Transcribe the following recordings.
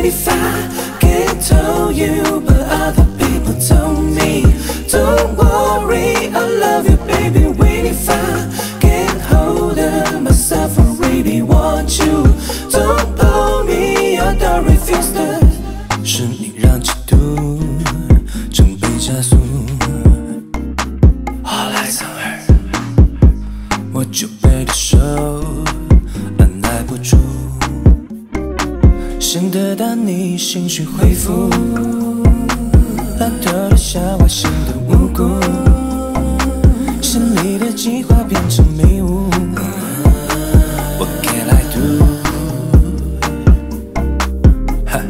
When if I can't tell you, but other people told me, don't worry, I love you, baby. When if I can't hold myself, I really want you. Don't blow me, I don't refuse that. 想得到你情绪恢复，烂透了笑话显得无辜，心里的计划变成迷雾。What can I do？哈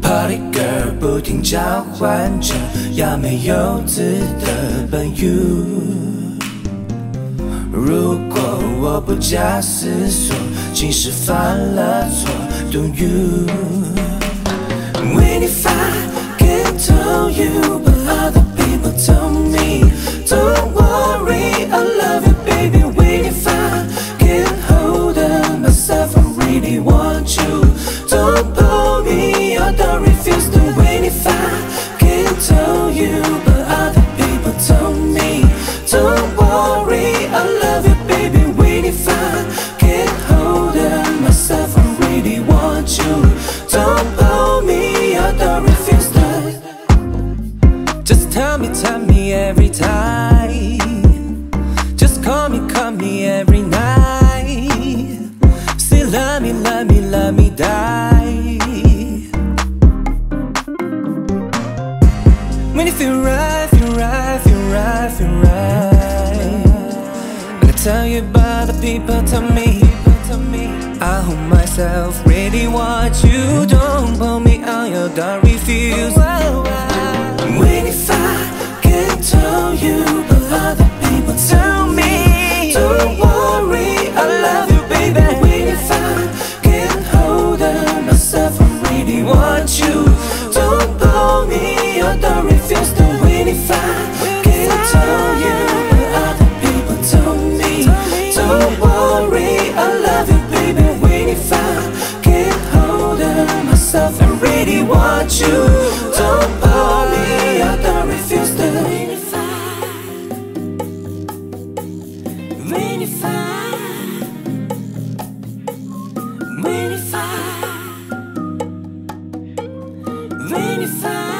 Party girl 不停交换着要没有字的伴语。如果我不假思索，竟是犯了错。，Do you? 为你犯 every time. Just call me, call me every night. Say love me, love me, love me, die. When you feel right, feel right, feel right, feel right. When I tell you about the people, tell me, I hold myself, really want you. Don't pull me out, you don't refuse. Oh, when if I can't hold it myself, I really want you. Don't blow me, I don't refuse to win if I, win if I, win if I, win if I.